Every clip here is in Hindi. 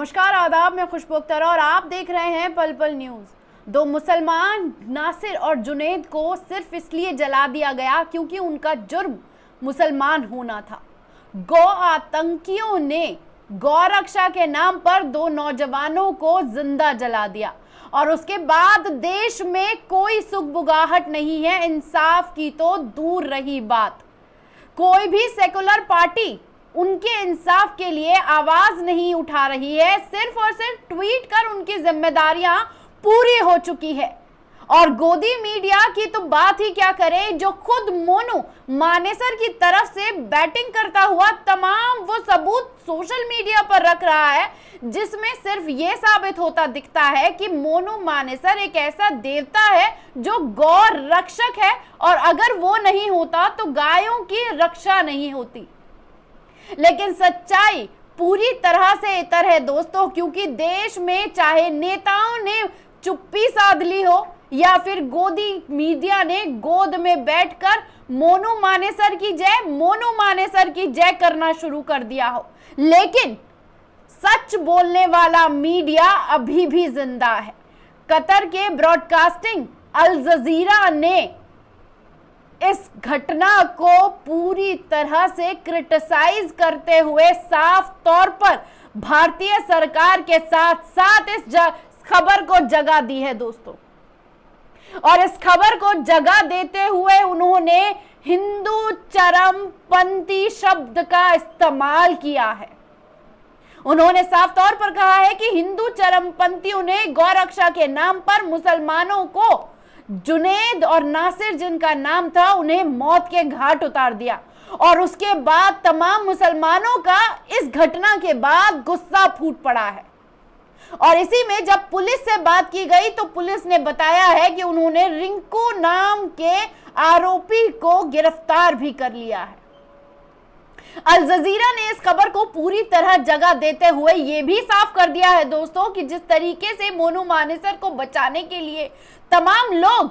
पुष्पोत्तर और आप देख रहे हैं पल पल न्यूज़। दो मुसलमान, नासिर और जुनेद को सिर्फ़ इसलिए जला दिया गया क्योंकि उनका जुर्म मुसलमान होना था। गौ आतंकियों ने गौ रक्षा के नाम पर दो नौजवानों को ज़िंदा जला दिया और उसके बाद देश में कोई सुख बुगाहट नहीं है, इंसाफ की तो दूर रही बात। कोई भी सेकुलर पार्टी उनके इंसाफ के लिए आवाज़ नहीं उठा रही है। सिर्फ़ और सिर्फ़ ट्वीट कर उनकी जिम्मेदारियाँ पूरी हो चुकी है। और गोदी मीडिया की तो बात ही क्या करें, जो खुद मोनू मानेसर की तरफ़ से बैटिंग करता हुआ तमाम वो सबूत सोशल मीडिया पर रख रहा है, जिसमें सिर्फ़ ये साबित होता दिखता है कि मोनू मानेसर एक ऐसा देवता है जो गौ रक्षक है। और अगर वो नहीं होता तो गायों की रक्षा नहीं होती। लेकिन सच्चाई पूरी तरह से इतर है दोस्तों, क्योंकि देश में चाहे नेताओं ने चुप्पी साध ली हो या फिर गोदी मीडिया ने गोद में बैठकर मोनू मानेसर की जय, मोनू मानेसर की जय करना शुरू कर दिया हो। लेकिन सच बोलने वाला मीडिया अभी भी ज़िंदा है। कतर के ब्रॉडकास्टिंग अल जजीरा ने इस घटना को पूरी तरह से क्रिटिसाइज करते हुए साफ़ तौर पर भारतीय सरकार के साथ साथ इस खबर को जगह दी है दोस्तों। और इस खबर को जगह देते हुए उन्होंने हिंदू चरमपंथी शब्द का इस्तेमाल किया है। उन्होंने साफ़ तौर पर कहा है कि हिंदू चरमपंथियों ने गौरक्षा के नाम पर मुसलमानों को जुनेद और नासिर, जिनका नाम था, उन्हें मौत के घाट उतार दिया। और उसके बाद तमाम मुसलमानों का इस घटना के बाद गुस्सा फूट पड़ा है। और इसी में जब पुलिस से बात की गई तो पुलिस ने बताया है कि उन्होंने रिंकू नाम के आरोपी को गिरफ़्तार भी कर लिया है। अल जजीरा ने इस खबर को पूरी तरह जगह देते हुए यह भी साफ़ कर दिया है दोस्तों, कि जिस तरीके से मोनू मानेसर को बचाने के लिए तमाम लोग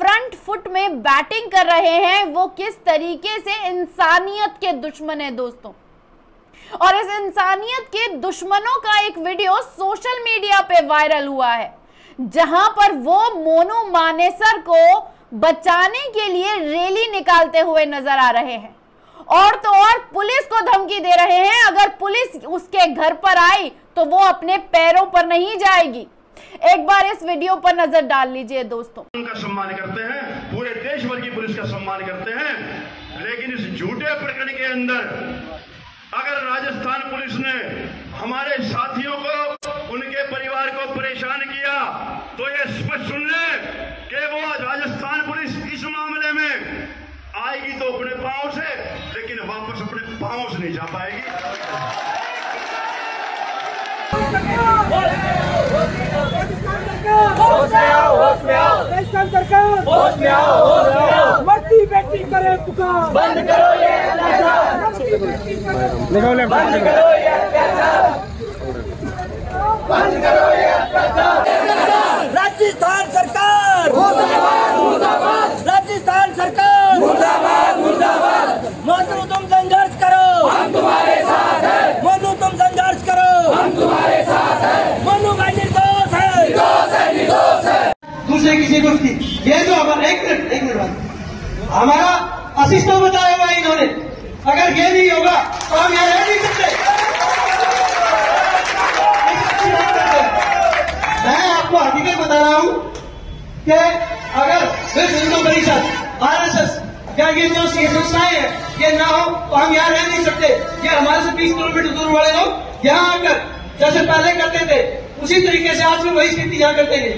फ्रंट फुट में बैटिंग कर रहे हैं, वो किस तरीके से इंसानियत के दुश्मन है दोस्तों? और इस इंसानियत के दुश्मनों का एक वीडियो सोशल मीडिया पे वायरल हुआ है, जहाँ पर वो मोनू मानेसर को बचाने के लिए रैली निकालते हुए नज़र आ रहे हैं। और तो और पुलिस को धमकी दे रहे हैं, अगर पुलिस उसके घर पर आई तो वो अपने पैरों पर नहीं जाएगी। एक बार इस वीडियो पर नज़र डाल लीजिए दोस्तों। उनका सम्मान करते हैं पूरे देश भर की पुलिस का सम्मान करते हैं लेकिन इस झूठे प्रकरण के अंदर अगर राजस्थान पुलिस ने हमारे साथियों को उनके परिवार को परेशान किया तो ये स्पष्ट सुन ले कि वो राजस्थान पुलिस इस मामले में आएगी तो अपने पाँव से लेकिन वापस अपने पाँव से नहीं जा पाएगी। होश में आओ होश में आओ। राजस्थान सरकार होश में आओ होश में आओ। मस्ती बेटी करे पुकार बंद करो ये बेटी करे। बंद करो ये अत्याचार बंद करो ये अत्याचार राजस्थान सरकार मुर्दाबाद मुर्दाबाद राजस्थान सरकार मुर्दाबाद मुर्दाबाद मोनू तुम संघर्ष करो हम तुम्हारे साथ हैं मोनू तुम संघर्ष करो हम तुम्हारे साथ हैं मोनू का निर्दोष है निर्दोष है निर्दोष है दूसरे किसी को की ये जो हमारा एक मिनट एक मिनट बाद हमारा असिस्टेंट बताया हुआ है इन्होंने। अगर ये नहीं होगा तो हम यहाँ रह नहीं सकते। मैं आपको हकीकत बता रहा हूँ कि अगर विश्व हिंदू परिषद, आरएसएस या ये जो संस्थाएँ हैं, ये ना हो तो हम यहाँ रह नहीं सकते। ये हमारे से 20 किलोमीटर दूर वाले लोग यहाँ आकर, जैसे पहले करते थे, उसी तरीके से आज भी वही स्थिति यहाँ करते हैं।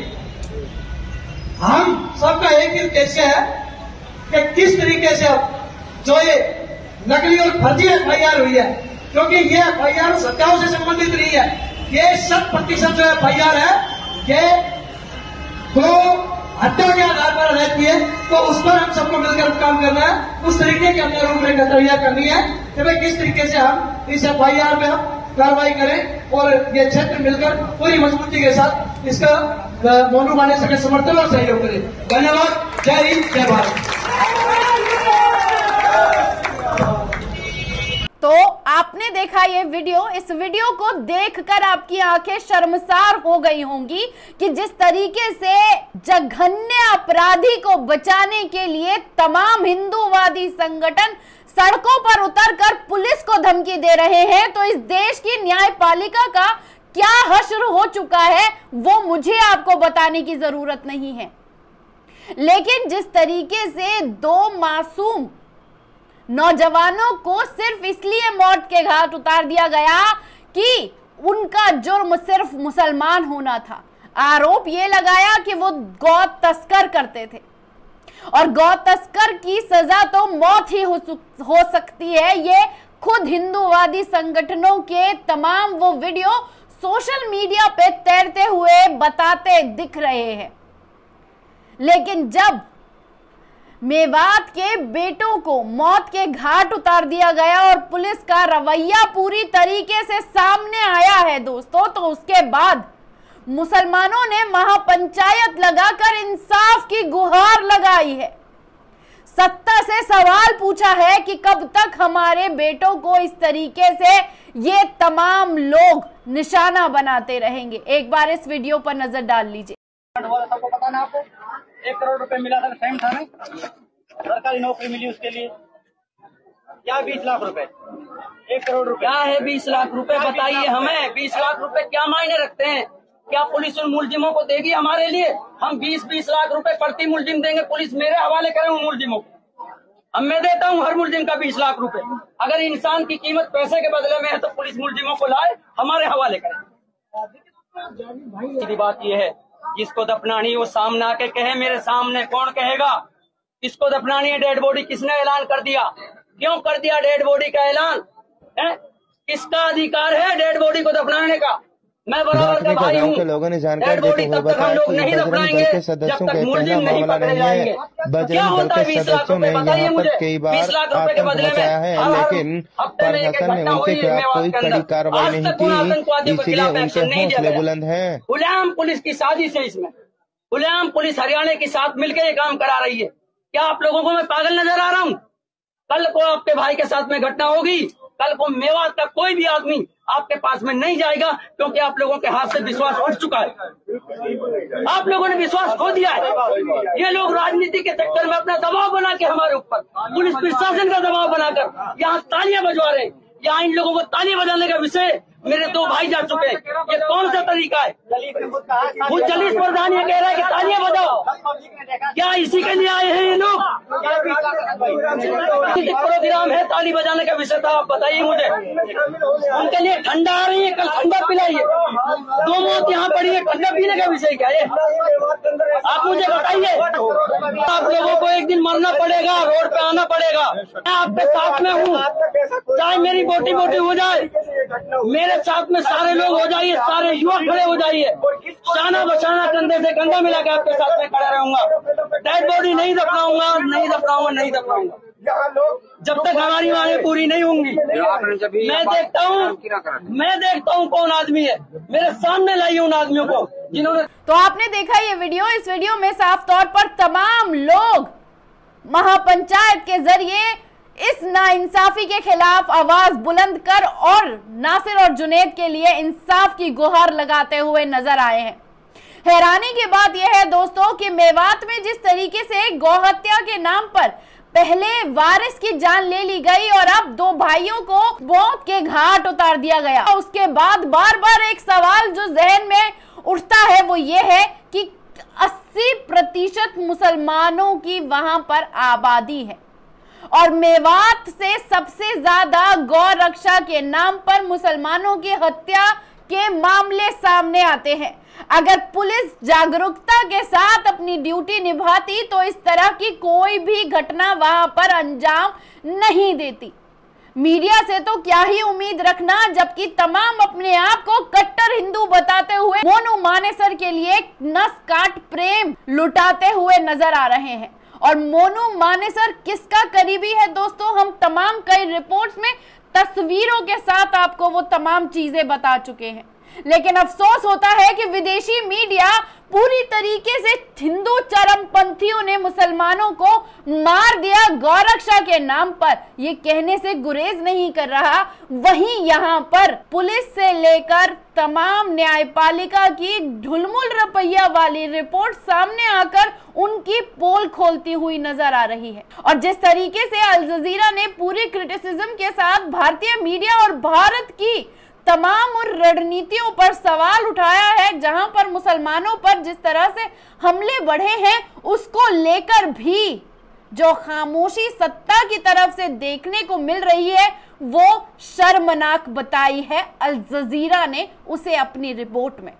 हम सबका एक ही उद्देश्य है कि किस तरीके से अब जो ये नकली और फर्जी एफ़ आई आर हुई है, क्योंकि ये एफ़ आई आर सत्याओं से संबंधित नहीं है। ये शत प्रतिशत जो एफ़ आई आर है, ये दो हत्या के आधार पर रहती है तो उस पर हम सबको मिलकर काम करना है। उस तरीके की हमने रूपरेखा तैयार करनी है कि भाई किस तरीके से हम इस एफ़ आई आर में हम कार्रवाई करें और ये क्षेत्र मिलकर पूरी मजबूती के साथ इसका मोनू माने सके समर्थन और सहयोग करें। धन्यवाद। जय हिंद, जय भारत तो आपने देखा ये वीडियो, इस वीडियो को देखकर आपकी आँखें शर्मसार हो गई होंगी कि जिस तरीके से जघन्य अपराधी को बचाने के लिए तमाम हिंदूवादी संगठन सड़कों पर उतरकर पुलिस को धमकी दे रहे हैं तो इस देश की न्यायपालिका का क्या हश्र हो चुका है, वो मुझे आपको बताने की ज़रूरत नहीं है। लेकिन जिस तरीके से दो मासूम नौजवानों को सिर्फ़ इसलिए मौत के घाट उतार दिया गया कि उनका जुर्म सिर्फ़ मुसलमान होना था। आरोप यह लगाया कि वो गौ तस्कर करते थे। और गौ तस्कर की सजा तो मौत ही हो, हो सकती है। ये खुद हिंदूवादी संगठनों के तमाम वो वीडियो सोशल मीडिया पे तैरते हुए बताते दिख रहे हैं। लेकिन जब मेवात के बेटों को मौत के घाट उतार दिया गया और पुलिस का रवैया पूरी तरीके से सामने आया है दोस्तों। तो उसके बाद मुसलमानों ने महापंचायत लगाकर इंसाफ की गुहार लगाई है। सत्ता से सवाल पूछा है कि कब तक हमारे बेटों को इस तरीके से ये तमाम लोग निशाना बनाते रहेंगे। एक बार इस वीडियो पर नज़र डाल लीजिए। एक करोड़ रुपए मिला था टाइम था ना? सरकारी नौकरी मिली उसके लिए। क्या बीस लाख रुपए? एक करोड़ रुपए। क्या है बीस लाख रुपए? बताइए हमें। बीस लाख रुपए क्या मायने रखते हैं? क्या पुलिस उन मुलजिमों को देगी हमारे लिए? हम बीस बीस लाख रुपए प्रति मुलजिम देंगे। पुलिस मेरे हवाले करे उन मुलजिमों को। अब मैं देता हूँ हर मुलजिम का बीस लाख रुपए। अगर इंसान की कीमत पैसे के बदले में है तो पुलिस मुलजिमों को लाए हमारे हवाले करे। बात यह है जिसको दफनानी, वो सामने आके कहे, मेरे सामने कौन कहेगा? किसको दफनानी है, डेड बॉडी किसने ऐलान कर दिया? क्यों कर दिया डेड बॉडी का ऐलान? है? किसका अधिकार है डेड बॉडी को दफनाने का? मैं बराबर का भाई हूँ। लोगों ने जानकारी देते हुए बताया कि बजरंग दल के सदस्यों का पहला मामला नहीं है। बजरंग दल के सदस्यों ने यहाँ पर कई बार आतंक मचाया है लेकिन प्रशासन ने उनके खिलाफ कोई कड़ी कार्रवाई नहीं की इसीलिए उनके हौसले बुलंद है। गुलाम पुलिस की साजिश है इसमें। गुलाम पुलिस हरियाणा के साथ मिलकर ये काम करा रही है। क्या आप लोगों को मैं पागल नज़र आ रहा हूँ? कल को आपके भाई के साथ में घटना होगी। कल को मेवात का कोई भी आदमी आपके पास में नहीं जाएगा, क्योंकि आप लोगों के हाथ से विश्वास उठ चुका है। आप लोगों ने विश्वास खो दिया है। ये लोग राजनीति के चक्कर में अपना दबाव बना के हमारे ऊपर, पुलिस प्रशासन का दबाव बनाकर यहाँ तालियाँ बजवा रहे यहाँ इन लोगों को तालियाँ बजाने का विषय मेरे दो भाई जा चुके हैं। ये कौन सा तरीका है? वो जलीस प्रधान ये कह रहा है कि तालियाँ बजाओ। क्या इसी के लिए आए हैं ये लोग? प्रोग्राम है ताली बजाने का विषय था, आप बताइए मुझे। उनके लिए ठंडा आ रही है, कल ठंडा पिलाइए। दो मौत यहाँ पड़ी है, ठंडा पीने का विषय क्या है? आप मुझे बताइए। आप लोगों को एक दिन मरना पड़ेगा, रोड पे आना पड़ेगा। मैं आपके साथ में हूँ। चाहे मेरी बोटी बोटी हो जाए मेरे साथ में सारे लोग हो जाइए, सारे युवक खड़े हो जाइए। शाना बचाना कंधे से कंधा मिला के आपके साथ में खड़ा रहूँगा। डेड बॉडी नहीं दफनाऊँगा नहीं दफनाऊँगा नहीं दफनाऊँगा। जब तक हमारी मांगे पूरी नहीं होंगी, मैं देखता हूँ, मैं देखता हूँ कौन आदमी है। मेरे सामने लाइए उन आदमियों को, जिन्होंने तो आपने देखा ये वीडियो, इस वीडियो में साफ़ तौर पर तमाम लोग महापंचायत के ज़रिए इस नाइंसाफी के खिलाफ आवाज़ बुलंद कर और नासिर और जुनेद के लिए इंसाफ की गुहार लगाते हुए नज़र आए हैं। हैरानी की बात यह है दोस्तों कि मेवात में जिस तरीके से गौहत्या के नाम पर पहले वारिस की जान ले ली गई और अब दो भाइयों को मौत के घाट उतार दिया गया, उसके बाद बार बार एक सवाल जो जहन में उठता है वो ये है कि 80 प्रतिशत मुसलमानों की वहाँ पर आबादी है। और मेवात से सबसे ज़्यादा गौ रक्षा के नाम पर मुसलमानों की हत्या के मामले सामने आते हैं। अगर पुलिस जागरूकता के साथ अपनी ड्यूटी निभाती तो इस तरह की कोई भी घटना वहाँ पर अंजाम नहीं देती। मीडिया से तो क्या ही उम्मीद रखना, जबकि तमाम अपने आप को कट्टर हिंदू बताते हुए, मोनू मानेसर के लिए नस काट प्रेम लुटाते हुए नज़र आ रहे हैं। और मोनू मानेसर किसका करीबी है दोस्तों? हम तमाम कई रिपोर्ट्स में तस्वीरों के साथ आपको वो तमाम चीज़ें बता चुके हैं। लेकिन अफसोस होता है कि विदेशी मीडिया पूरी तरीके से हिंदू चरमपंथियों ने मुसलमानों को मार दिया गौरक्षा के नाम पर। ये कहने से गुरेज नहीं कर रहा। वहीं यहाँ पर पुलिस से लेकर तमाम न्यायपालिका की ढुलमुल रपैया वाली रिपोर्ट सामने आकर उनकी पोल खोलती हुई नज़र आ रही है। और जिस तरीके से अल जजीरा ने पूरी क्रिटिसिज्म के साथ भारतीय मीडिया और भारत की तमाम उन रणनीतियों पर सवाल उठाया है, जहाँ पर मुसलमानों पर जिस तरह से हमले बढ़े हैं, उसको लेकर भी जो खामोशी सत्ता की तरफ़ से देखने को मिल रही है, वो शर्मनाक बताई है। अल जजीरा ने उसे अपनी रिपोर्ट में।